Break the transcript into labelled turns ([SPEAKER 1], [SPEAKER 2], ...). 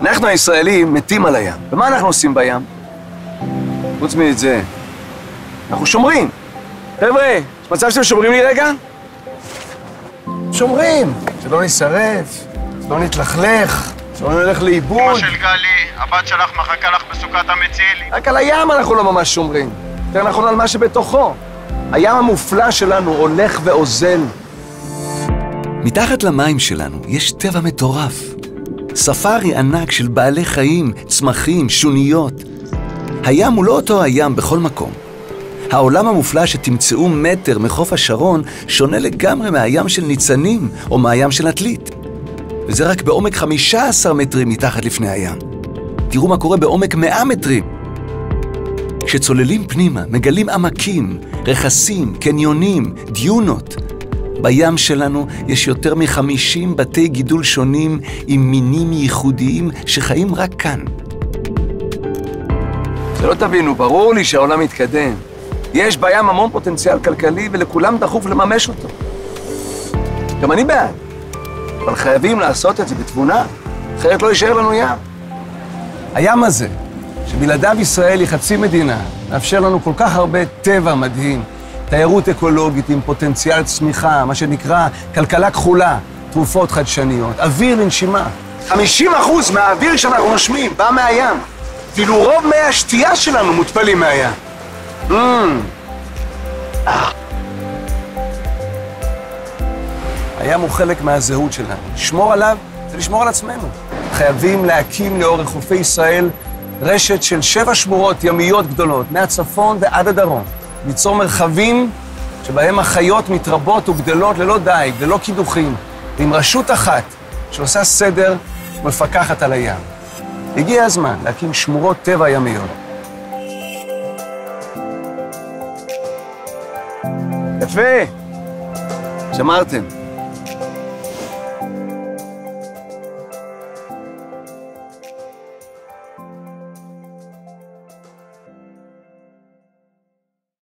[SPEAKER 1] אנחנו הישראלים מתים על הים. ומה אנחנו עושים בים? חוץ מאת זה, אנחנו שומרים. חבר'ה, יש מצב שאתם שומרים לי רגע? שומרים, שלא נשרף, שלא נתלכלך, שלא נלך לאיבוד.
[SPEAKER 2] אמא של גלי, הבת שלך מחכה לך בסוכת המצילי.
[SPEAKER 1] רק על הים אנחנו לא ממש שומרים. יותר נכון על מה שבתוכו. הים המופלא שלנו הולך ואוזל.
[SPEAKER 3] מתחת למים שלנו יש טבע מטורף. ספארי ענק של בעלי חיים, צמחים, שוניות. הים הוא לא אותו הים בכל מקום. העולם המופלא שתמצאו מטר מחוף השרון שונה לגמרי מהים של ניצנים או מהים של עתלית. וזה רק בעומק 15 מטרים מתחת לפני הים. תראו מה קורה בעומק 100 מטרים. כשצוללים פנימה, מגלים עמקים, רכסים, קניונים, דיונות. בים שלנו יש יותר מ-50 בתי גידול שונים עם מינים ייחודיים שחיים רק כאן.
[SPEAKER 1] שלא תבינו, ברור לי שהעולם מתקדם. יש בים המון פוטנציאל כלכלי ולכולם דחוף לממש אותו. גם אני בעד, אבל חייבים לעשות את זה בתבונה, אחרת לא יישאר לנו ים. הים הזה, שבלעדיו ישראל היא חצי מדינה, מאפשר לנו כל כך הרבה טבע מדהים, תיירות אקולוגית עם פוטנציאל צמיחה, מה שנקרא כלכלה כחולה, תרופות חדשניות, אוויר לנשימה. 50 אחוז מהאוויר שאנחנו נושמים בא מהים. אפילו רוב מי השתייה שלנו מותפלים מהים. Mm. הים הוא חלק מהזהות שלנו. לשמור עליו זה לשמור על עצמנו. חייבים להקים לאורך חופי ישראל רשת של שבע שמורות ימיות גדולות, מהצפון ועד הדרום. ליצור מרחבים שבהם החיות מתרבות וגדלות ללא דייג, ללא קידוחים, ועם רשות אחת שעושה סדר ומפקחת על הים. הגיע הזמן להקים שמורות טבע ימיות. יפה, שמרתם.